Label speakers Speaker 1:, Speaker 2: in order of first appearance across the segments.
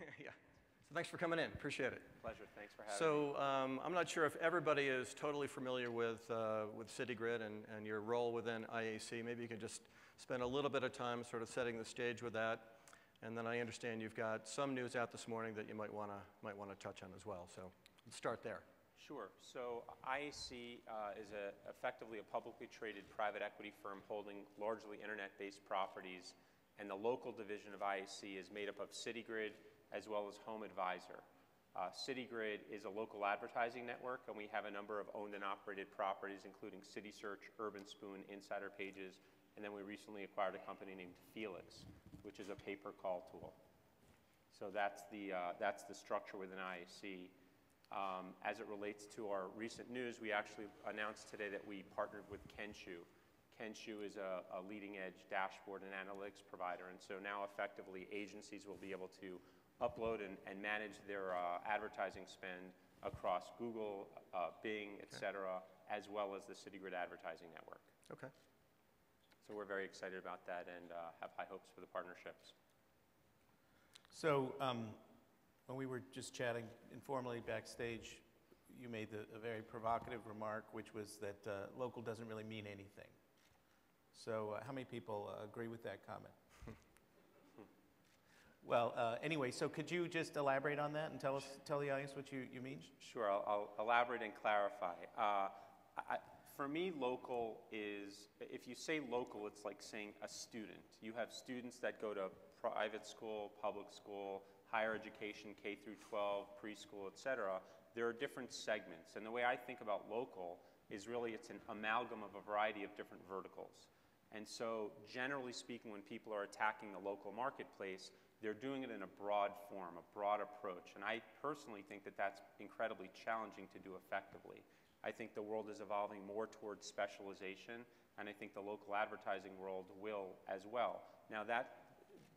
Speaker 1: yeah. So thanks for coming in. Appreciate it.
Speaker 2: Pleasure. Thanks for having me.
Speaker 1: So um, I'm not sure if everybody is totally familiar with, uh, with CityGrid and, and your role within IAC. Maybe you could just spend a little bit of time sort of setting the stage with that. And then I understand you've got some news out this morning that you might want to might want to touch on as well. So let's start there.
Speaker 2: Sure. So IAC uh, is a, effectively a publicly traded private equity firm holding largely internet-based properties, and the local division of IAC is made up of CityGrid as well as Home Advisor. Uh, CityGrid is a local advertising network, and we have a number of owned and operated properties, including CitySearch, Urban Spoon, Insider Pages, and then we recently acquired a company named Felix, which is a pay-per-call tool. So that's the, uh, that's the structure within IAC. Um, as it relates to our recent news, we actually announced today that we partnered with Kenshoo. Kenshoo is a, a leading edge dashboard and analytics provider, and so now effectively agencies will be able to upload and, and manage their uh, advertising spend across Google, uh, Bing, et cetera, as well as the CityGrid advertising network.
Speaker 1: Okay.
Speaker 2: So we're very excited about that and uh, have high hopes for the partnerships.
Speaker 3: So um, when we were just chatting informally backstage, you made the, a very provocative remark, which was that uh, local doesn't really mean anything. So uh, how many people uh, agree with that comment? Well, uh, anyway, so could you just elaborate on that and tell us, tell the audience what you, you mean?
Speaker 2: Sure, I'll, I'll elaborate and clarify. Uh, I, for me, local is, if you say local, it's like saying a student. You have students that go to private school, public school, higher education, K through 12, preschool, et cetera, there are different segments. And the way I think about local is really it's an amalgam of a variety of different verticals. And so, generally speaking, when people are attacking the local marketplace, they're doing it in a broad form, a broad approach. And I personally think that that's incredibly challenging to do effectively. I think the world is evolving more towards specialization, and I think the local advertising world will as well. Now, that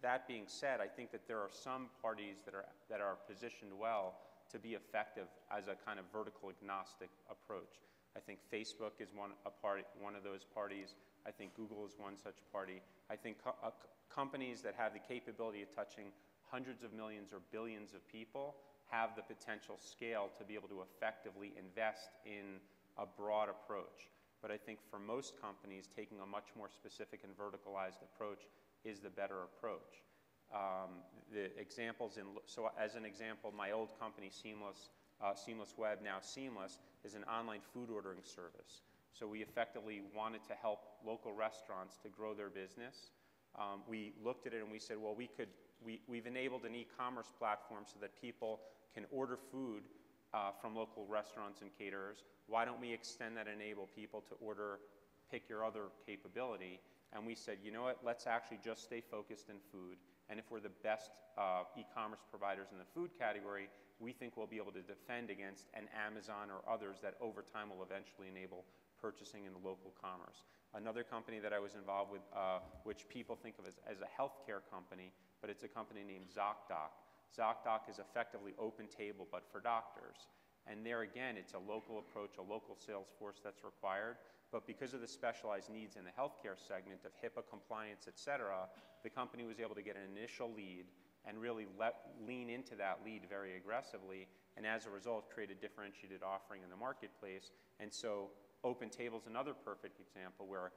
Speaker 2: that being said, I think that there are some parties that are, that are positioned well to be effective as a kind of vertical agnostic approach. I think Facebook is one, a party, one of those parties. I think Google is one such party. I think co uh, companies that have the capability of touching hundreds of millions or billions of people have the potential scale to be able to effectively invest in a broad approach. But I think for most companies, taking a much more specific and verticalized approach is the better approach. Um, the examples in, so as an example, my old company, Seamless, uh, Seamless Web, now Seamless, is an online food ordering service. So we effectively wanted to help local restaurants to grow their business. Um, we looked at it and we said, well, we could, we, we've enabled an e-commerce platform so that people can order food uh, from local restaurants and caterers. Why don't we extend that and enable people to order, pick your other capability? and we said, you know what, let's actually just stay focused in food. And if we're the best uh, e-commerce providers in the food category, we think we'll be able to defend against an Amazon or others that over time will eventually enable purchasing in the local commerce. Another company that I was involved with, uh, which people think of as, as a healthcare company, but it's a company named ZocDoc. ZocDoc is effectively open table, but for doctors. And there again, it's a local approach, a local sales force that's required. But because of the specialized needs in the healthcare segment of HIPAA compliance, et cetera, the company was able to get an initial lead and really let, lean into that lead very aggressively, and as a result, create a differentiated offering in the marketplace. And so, Open Table is another perfect example where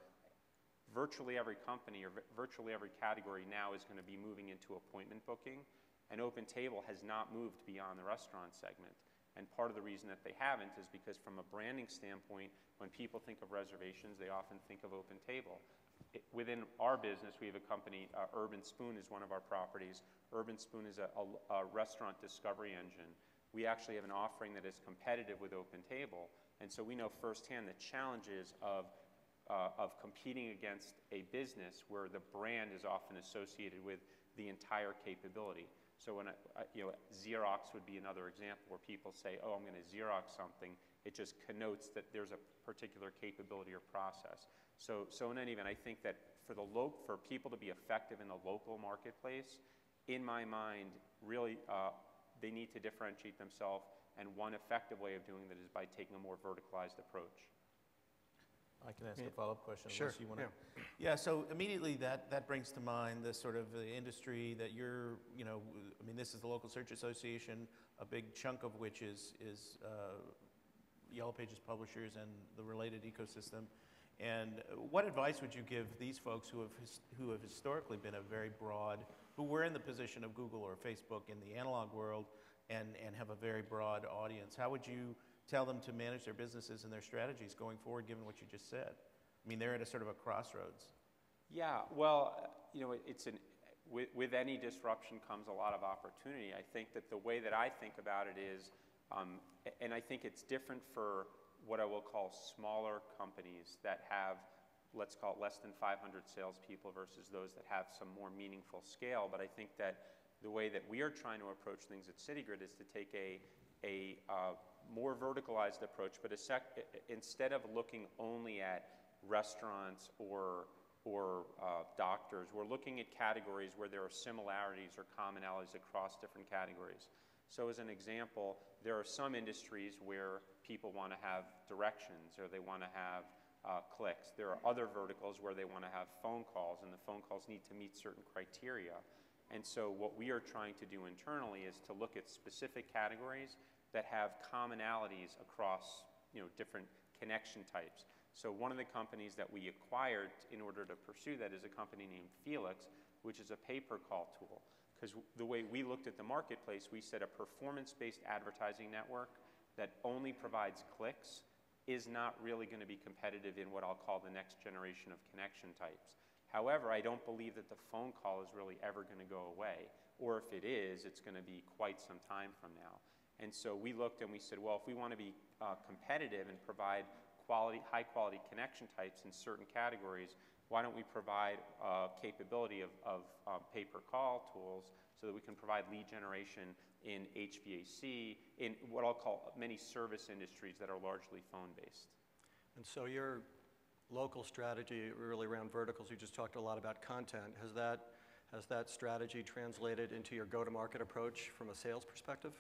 Speaker 2: virtually every company or virtually every category now is going to be moving into appointment booking, and Open Table has not moved beyond the restaurant segment. And part of the reason that they haven't is because, from a branding standpoint, when people think of reservations, they often think of Open Table. It, within our business, we have a company, uh, Urban Spoon is one of our properties. Urban Spoon is a, a, a, restaurant discovery engine. We actually have an offering that is competitive with Open Table, and so we know firsthand the challenges of, uh, of competing against a business where the brand is often associated with the entire capability. So when I, you know, Xerox would be another example where people say, oh, I'm going to Xerox something. It just connotes that there's a particular capability or process. So, so in any event, I think that for, the lo- for people to be effective in the local marketplace, in my mind, really, uh, they need to differentiate themselves. And one effective way of doing that is by taking a more verticalized approach.
Speaker 3: I can ask a follow-up question
Speaker 1: Sure,
Speaker 3: unless you want to. Yeah, so immediately that, that brings to mind the sort of the industry that you're, you know, I mean, this is the local search association, a big chunk of which is, is uh, Yellow Pages publishers and the related ecosystem. And what advice would you give these folks who have, his- who have historically been a very broad, who were in the position of Google or Facebook in the analog world and, and have a very broad audience? How would you tell them to manage their businesses and their strategies going forward, given what you just said? I mean, they're at a sort of a crossroads.
Speaker 2: Yeah, well, you know, it's an, with, with any disruption comes a lot of opportunity. I think that the way that I think about it is, um, and I think it's different for what I will call smaller companies that have, let's call it less than 500 salespeople versus those that have some more meaningful scale. But I think that the way that we are trying to approach things at CityGrid is to take a, a uh, more verticalized approach, but sec- instead of looking only at restaurants or or uh, doctors. We're looking at categories where there are similarities or commonalities across different categories. So, as an example, there are some industries where people want to have directions or they want to have uh, clicks. There are other verticals where they want to have phone calls, and the phone calls need to meet certain criteria. And so, what we are trying to do internally is to look at specific categories that have commonalities across you know, different connection types. So one of the companies that we acquired in order to pursue that is a company named Felix, which is a pay-per call tool. Because the way we looked at the marketplace, we said a performance-based advertising network that only provides clicks is not really going to be competitive in what I'll call the next generation of connection types. However, I don't believe that the phone call is really ever going to go away. Or if it is, it's going to be quite some time from now. And so we looked and we said, well, if we want to be uh, competitive and provide quality, high quality connection types in certain categories, why don't we provide uh, capability of, of um, pay-per-call tools so that we can provide lead generation in HVAC, in what I'll call many service industries that are largely phone-based.
Speaker 1: And so your local strategy really around verticals, you just talked a lot about content. Has that, has that strategy translated into your go-to-market approach from a sales perspective?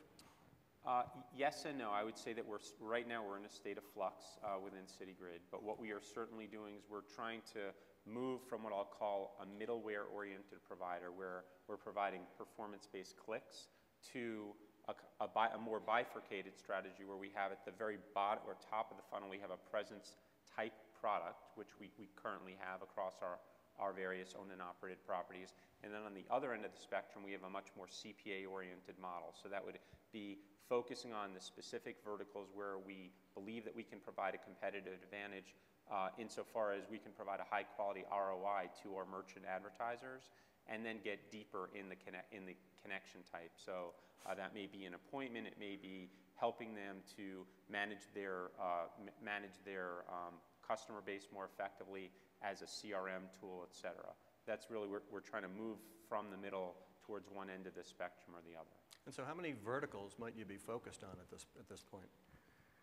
Speaker 2: Uh, yes and no. I would say that we're right now we're in a state of flux uh, within CityGrid, but what we are certainly doing is we're trying to move from what I'll call a middleware-oriented provider, where we're providing performance-based clicks, to a, a bi- a more bifurcated strategy where we have at the very bottom or top of the funnel we have a presence type product, which we, we currently have across our our various owned and operated properties. And then on the other end of the spectrum, we have a much more CPA-oriented model. So that would be focusing on the specific verticals where we believe that we can provide a competitive advantage uh, insofar as we can provide a high-quality ROI to our merchant advertisers, and then get deeper in the, connect, in the connection type. So uh, that may be an appointment, it may be helping them to manage their, uh, m- manage their um, customer base more effectively as a CRM tool, et cetera. That's really, we're, we're trying to move from the middle towards one end of the spectrum or the other.
Speaker 1: And so how many verticals might you be focused on at this, at this point?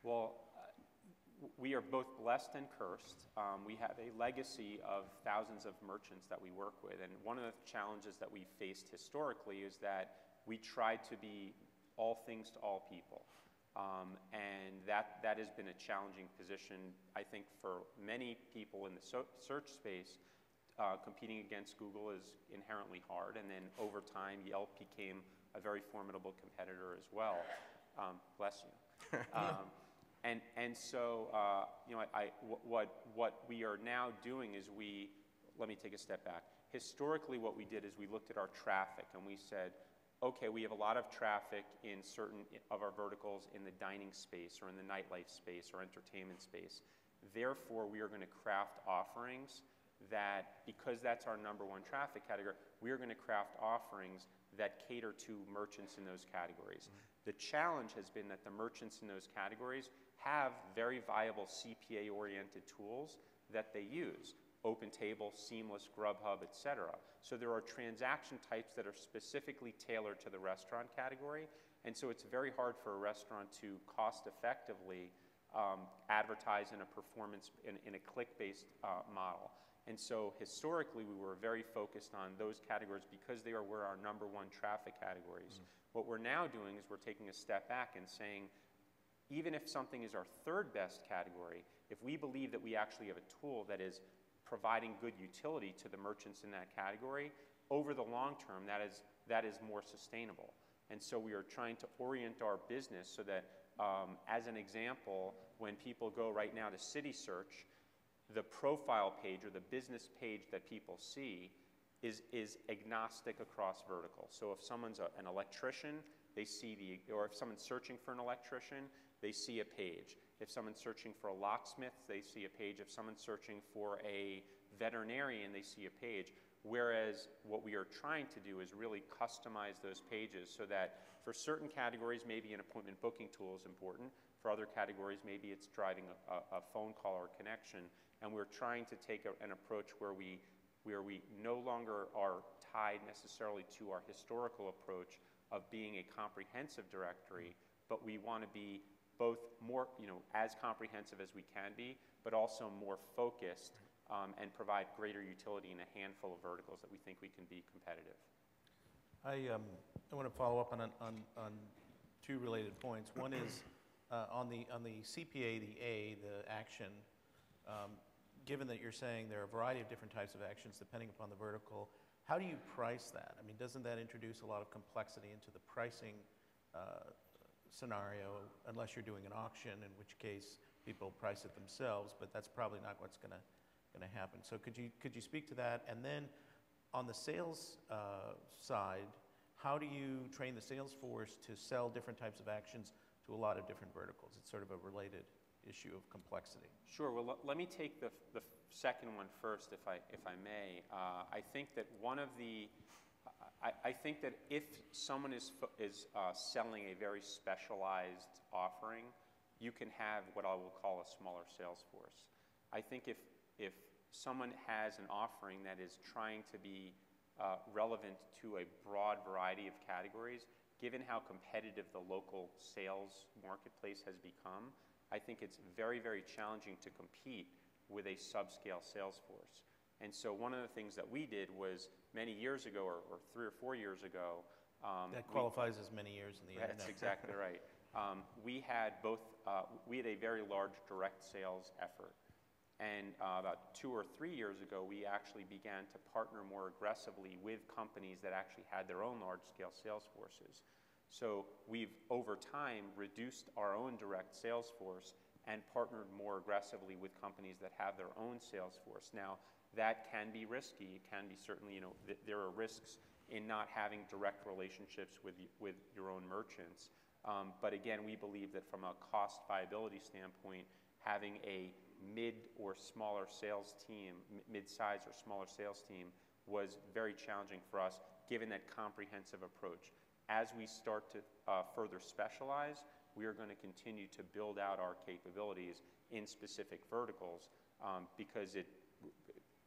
Speaker 2: Well, we are both blessed and cursed. Um, we have a legacy of thousands of merchants that we work with, and one of the challenges that we faced historically is that we tried to be all things to all people. Um, and that, that has been a challenging position, I think, for many people in the so- search space. Uh, competing against Google is inherently hard, and then over time, Yelp became a very formidable competitor as well. Um, bless you. And, and so, uh, you know, I, I- what, what we are now doing is we, let me take a step back. Historically, what we did is we looked at our traffic and we said, okay, we have a lot of traffic in certain of our verticals in the dining space or in the nightlife space or entertainment space. Therefore, we are going to craft offerings that, because that's our number one traffic category, we are going to craft offerings that cater to merchants in those categories. The challenge has been that the merchants in those categories have very viable CPA oriented tools that they use. OpenTable, Seamless, Grubhub, et cetera. So there are transaction types that are specifically tailored to the restaurant category, and so it's very hard for a restaurant to cost effectively um, advertise in a performance, in, in a click-based uh, model. And so historically, we were very focused on those categories because they are where our number one traffic categories. What we're now doing is we're taking a step back and saying, even if something is our third best category, If we believe that we actually have a tool that is providing good utility to the merchants in that category, over the long term, that is, that is more sustainable. And so we are trying to orient our business so that, um, as an example, when people go right now to City Search, the profile page or the business page that people see is, is agnostic across verticals. So if someone's a, an electrician, they see the, or if someone's searching for an electrician, they see a page. If someone's searching for a locksmith, they see a page. If someone's searching for a veterinarian, they see a page. Whereas what we are trying to do is really customize those pages so that for certain categories, maybe an appointment booking tool is important. For other categories, maybe it's driving a, a phone call or connection. And we're trying to take a, an approach where we, where we no longer are tied necessarily to our historical approach of being a comprehensive directory, but we want to be both more, you know, as comprehensive as we can be, but also more focused um, and provide greater utility in a handful of verticals that we think we can be competitive.
Speaker 3: I, um, I want to follow up on, on, on two related points. One is uh, on, the, on the CPA, the A, the action, um, given that you're saying there are a variety of different types of actions depending upon the vertical, how do you price that? I mean, doesn't that introduce a lot of complexity into the pricing uh, scenario unless you're doing an auction, in which case people price it themselves, but that's probably not what's going to happen. So could you could you speak to that? And then on the sales uh, side, how do you train the sales force to sell different types of actions to a lot of different verticals? It's sort of a related issue of complexity.
Speaker 2: Sure. Well, let me take the, the second one first, if I, if I may. Uh, I think that one of the I, I, think that if someone is, is uh, selling a very specialized offering, you can have what I will call a smaller sales force. I think if, if someone has an offering that is trying to be uh, relevant to a broad variety of categories, given how competitive the local sales marketplace has become, I think it's very, very challenging to compete with a subscale sales force. And so one of the things that we did was many years ago, or, or three or four years ago.
Speaker 3: Um, that qualifies we, as many years in the
Speaker 2: That's exactly right. Um, we had both. Uh, we had a very large direct sales effort, and uh, about two or three years ago, we actually began to partner more aggressively with companies that actually had their own large-scale sales forces. So we've over time reduced our own direct sales force and partnered more aggressively with companies that have their own sales force. Now, that can be risky. It can be certainly, you know, th there are risks in not having direct relationships with, with your own merchants. Um, but again, we believe that from a cost viability standpoint, having a mid or smaller sales team, mid-size or smaller sales team, was very challenging for us, given that comprehensive approach. As we start to uh, further specialize, we are going to continue to build out our capabilities in specific verticals um, because it,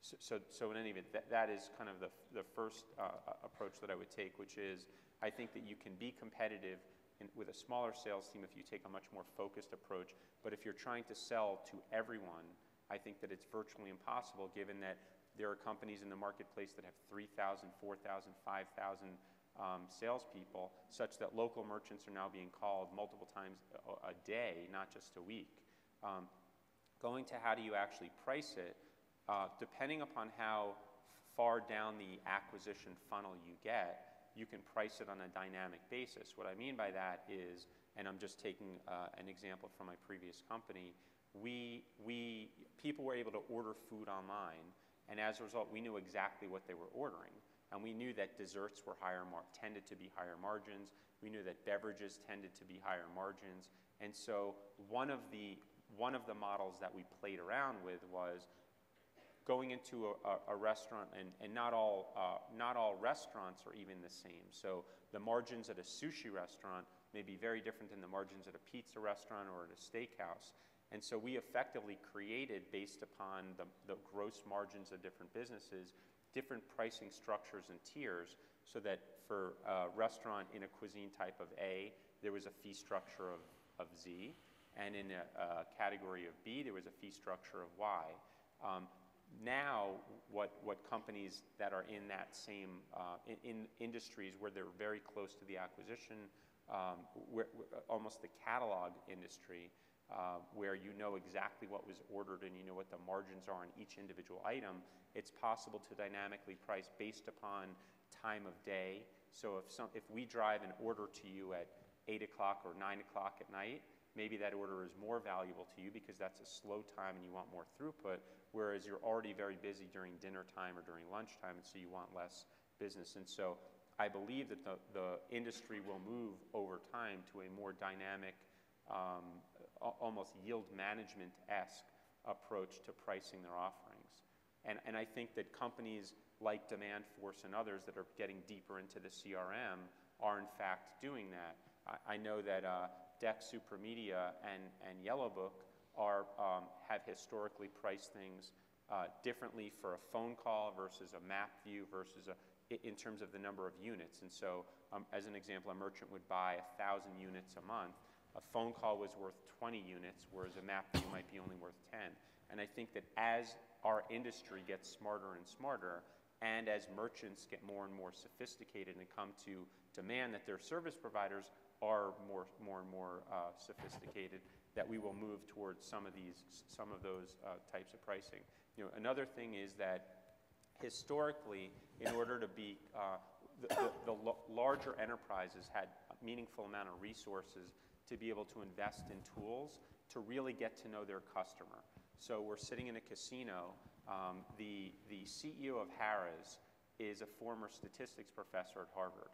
Speaker 2: so, so, so in any event, that, that is kind of the, the first uh, approach that I would take, which is I think that you can be competitive in, with a smaller sales team if you take a much more focused approach. But if you're trying to sell to everyone, I think that it's virtually impossible given that there are companies in the marketplace that have 3,000, 4,000, 5,000 um, salespeople, such that local merchants are now being called multiple times a, a day, not just a week. Um, going to how do you actually price it, uh, depending upon how far down the acquisition funnel you get, you can price it on a dynamic basis. What I mean by that is, and I'm just taking uh, an example from my previous company, we, we, people were able to order food online, and as a result, we knew exactly what they were ordering. And we knew that desserts were higher tended to be higher margins. We knew that beverages tended to be higher margins. And so one of the, one of the models that we played around with was going into a, a, a restaurant, and, and not, all, uh, not all restaurants are even the same. So the margins at a sushi restaurant may be very different than the margins at a pizza restaurant or at a steakhouse. And so we effectively created, based upon the, the gross margins of different businesses, different pricing structures and tiers so that for a restaurant in a cuisine type of A, there was a fee structure of, of Z, and in a, a category of B, there was a fee structure of Y. Um, now what, what companies that are in that same uh, in, in, industries where they're very close to the acquisition, um, where, almost the catalog industry, uh, where you know exactly what was ordered and you know what the margins are on each individual item, it's possible to dynamically price based upon time of day. So if, some, if we drive an order to you at 8 o'clock or 9 o'clock at night, maybe that order is more valuable to you because that's a slow time and you want more throughput, whereas you're already very busy during dinner time or during lunchtime, and so you want less business. And so I believe that the, the industry will move over time to a more dynamic, um, almost yield management-esque approach to pricing their offerings. And, and I think that companies like Demand Force and others that are getting deeper into the CRM are in fact doing that. I, I know that uh, Dex Supermedia and, and Yellowbook are, um, have historically priced things uh, differently for a phone call versus a map view versus a, in terms of the number of units. And so, um, as an example, a merchant would buy 1,000 units a month. A phone call was worth 20 units, whereas a map view might be only worth 10. And I think that as our industry gets smarter and smarter, and as merchants get more and more sophisticated and come to demand that their service providers are more, more and more uh, sophisticated, that we will move towards some of these, some of those uh, types of pricing. You know, another thing is that historically, in order to be, uh, the, the, the larger enterprises had a meaningful amount of resources to be able to invest in tools to really get to know their customer. So we're sitting in a casino. Um, the, the CEO of Harrah's is a former statistics professor at Harvard.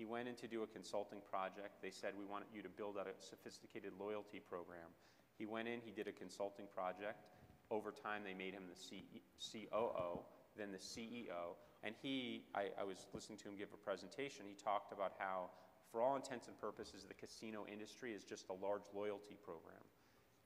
Speaker 2: He went in to do a consulting project. They said, we want you to build out a sophisticated loyalty program. He went in, he did a consulting project. Over time, they made him the C COO, then the CEO. And he, I, I was listening to him give a presentation, he talked about how, for all intents and purposes, the casino industry is just a large loyalty program.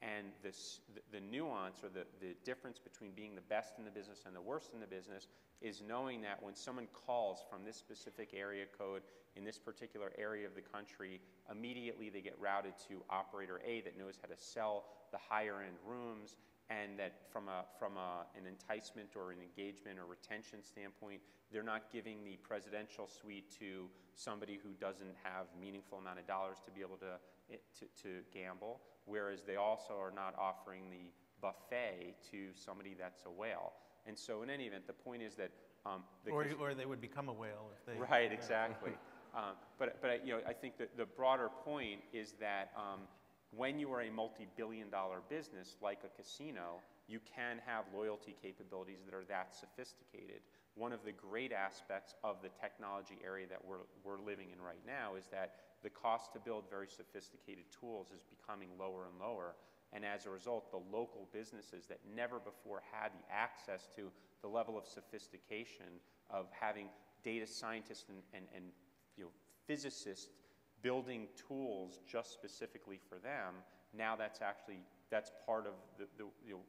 Speaker 2: And this, the, the nuance or the, the difference between being the best in the business and the worst in the business is knowing that when someone calls from this specific area code in this particular area of the country, immediately they get routed to operator A that knows how to sell the higher end rooms and that from, a, from a, an enticement or an engagement or retention standpoint, they're not giving the presidential suite to somebody who doesn't have meaningful amount of dollars to be able to, eh, to, to gamble, whereas they also are not offering the buffet to somebody that's a whale. And so in any event, the point is that um,
Speaker 3: or, or they would become a whale if they.
Speaker 2: Right, exactly. Um, but but you know, I think that the broader point is that um, when you are a multi-billion dollar business like a casino, you can have loyalty capabilities that are that sophisticated. One of the great aspects of the technology area that we're, we're living in right now is that the cost to build very sophisticated tools is becoming lower and lower. And as a result, the local businesses that never before had the access to the level of sophistication of having data scientists and, and, and you know, physicists building tools just specifically for them, now that's actually, that's part of the, the, you know,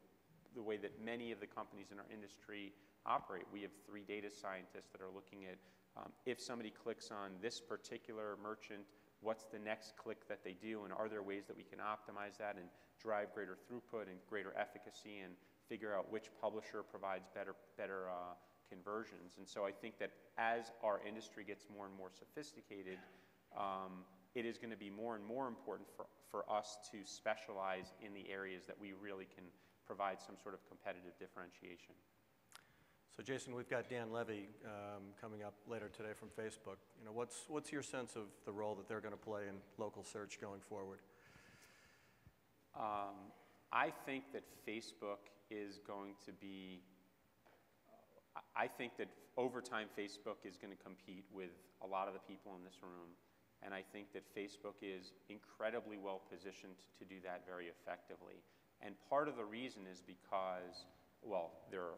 Speaker 2: the way that many of the companies in our industry operate. We have three data scientists that are looking at um, if somebody clicks on this particular merchant, what's the next click that they do, and are there ways that we can optimize that and drive greater throughput and greater efficacy and figure out which publisher provides better, better uh, conversions. And so I think that as our industry gets more and more sophisticated, um, it is going to be more and more important for, for us to specialize in the areas that we really can provide some sort of competitive differentiation.
Speaker 1: So Jason, we've got Dan Levy um, coming up later today from Facebook. You know, what's, what's your sense of the role that they're going to play in local search going forward?
Speaker 2: Um, I think that Facebook is going to be, I think that over time Facebook is going to compete with a lot of the people in this room and I think that Facebook is incredibly well positioned to do that very effectively. And part of the reason is because, well, there are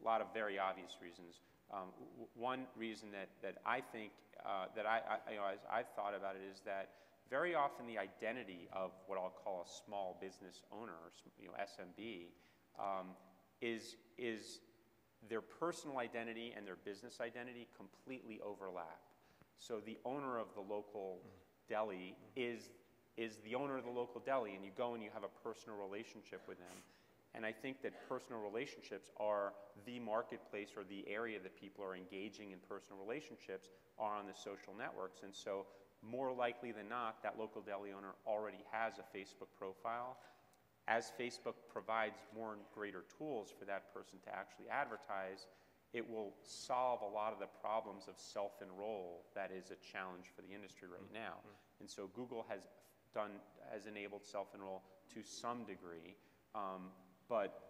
Speaker 2: a lot of very obvious reasons. Um, one reason that, that I think, uh, that I, I, you know, as I've thought about it is that very often the identity of what I'll call a small business owner, you know, SMB, um, is, is their personal identity and their business identity completely overlap. So the owner of the local deli is, is the owner of the local deli, and you go and you have a personal relationship with them. And I think that personal relationships are the marketplace or the area that people are engaging in personal relationships are on the social networks. And so more likely than not, that local deli owner already has a Facebook profile. As Facebook provides more and greater tools for that person to actually advertise, it will solve a lot of the problems of self-enroll that is a challenge for the industry right now. And so Google has done, has enabled self-enroll to some degree, um, but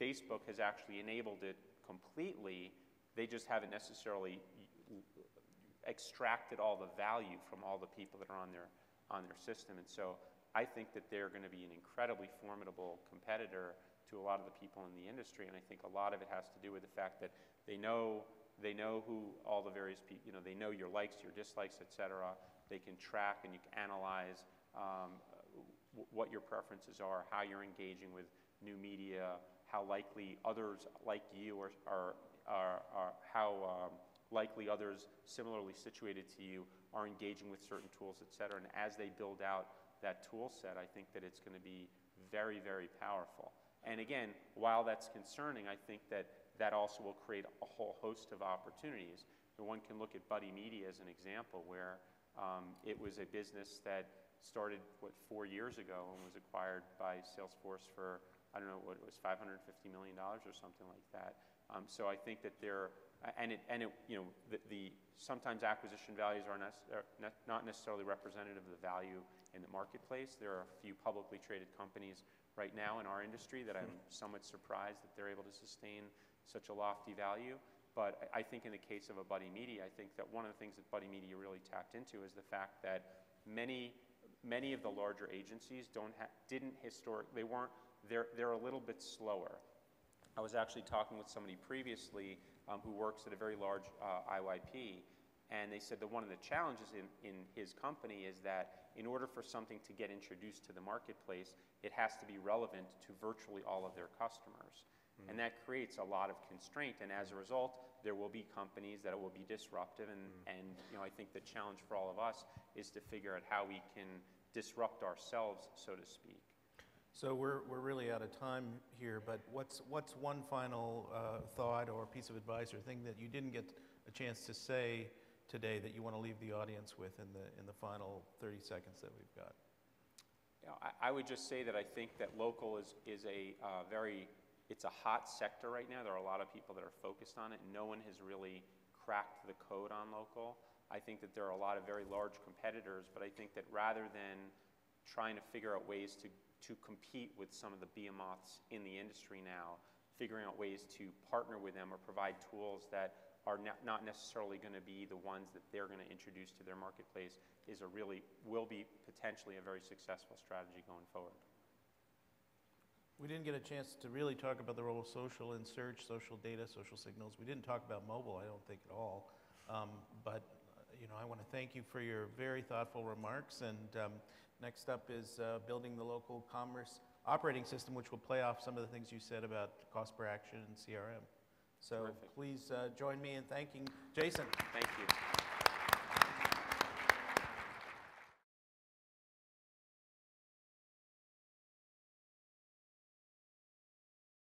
Speaker 2: Facebook has actually enabled it completely. They just haven't necessarily extracted all the value from all the people that are on their, on their system. And so I think that they're going to be an incredibly formidable competitor to a lot of the people in the industry. And I think a lot of it has to do with the fact that they know, they know who all the various people, you know, they know your likes, your dislikes, et cetera. They can track and you can analyze um, what your preferences are, how you're engaging with new media, how likely others like you are, are, are, are how um, likely others similarly situated to you are engaging with certain tools, et cetera. And as they build out that tool set, I think that it's going to be very, very powerful. And again, while that's concerning, I think that that also will create a whole host of opportunities. And one can look at Buddy Media as an example, where um, it was a business that started, what, four years ago and was acquired by Salesforce for, I don't know, what it was, $550 million or something like that. Um, so I think that there, and it, and it, you know, the, the sometimes acquisition values are, are ne- not necessarily representative of the value in the marketplace. There are a few publicly traded companies right now in our industry that I'm hmm. somewhat surprised that they're able to sustain such a lofty value. But I I think in the case of a Buddy Media, I think that one of the things that Buddy Media really tapped into is the fact that many, many of the larger agencies don't ha- didn't historic, they weren't, they're, they're a little bit slower. I was actually talking with somebody previously um, who works at a very large uh, IYP, and they said that one of the challenges in, in his company is that in order for something to get introduced to the marketplace, it has to be relevant to virtually all of their customers. And that creates a lot of constraint, and as a result, there will be companies that will be disruptive, and, and you know, I think the challenge for all of us is to figure out how we can disrupt ourselves, so to speak.
Speaker 3: So we're, we're really out of time here, but what's, what's one final uh, thought or piece of advice or thing that you didn't get a chance to say today that you want to leave the audience with in the, in the final 30 seconds that we've got?
Speaker 2: You know, I, I would just say that I think that local is, is a uh, very, it's a hot sector right now. There are a lot of people that are focused on it. No one has really cracked the code on local. I think that there are a lot of very large competitors, but I think that rather than trying to figure out ways to, to compete with some of the behemoths in the industry now, figuring out ways to partner with them or provide tools that are not, not necessarily going to be the ones that they're going to introduce to their marketplace is a really, will be potentially a very successful strategy going forward.
Speaker 3: We didn't get a chance to really talk about the role of social in search, social data, social signals. We didn't talk about mobile, I don't think, at all. Um, but, uh, you know, I want to thank you for your very thoughtful remarks. And um, next up is uh, building the local commerce operating system, which will play off some of the things you said about cost per action and CRM. So
Speaker 2: Terrific.
Speaker 3: please uh, join me in thanking Jason.
Speaker 2: Thank you.